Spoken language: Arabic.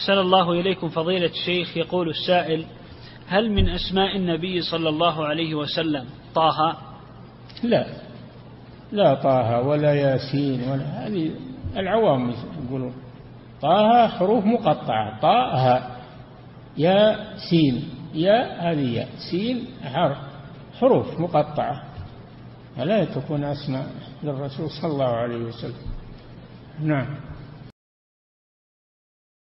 أحسن الله إليكم فضيلة الشيخ. يقول السائل هل من أسماء النبي صلى الله عليه وسلم طه؟ لا لا طه ولا ياسين ولا هذه العوام يقولون. طه حروف مقطعة طه يا سين يا هذه يا سين حرف حروف مقطعة. فلا تكون أسماء للرسول صلى الله عليه وسلم. نعم.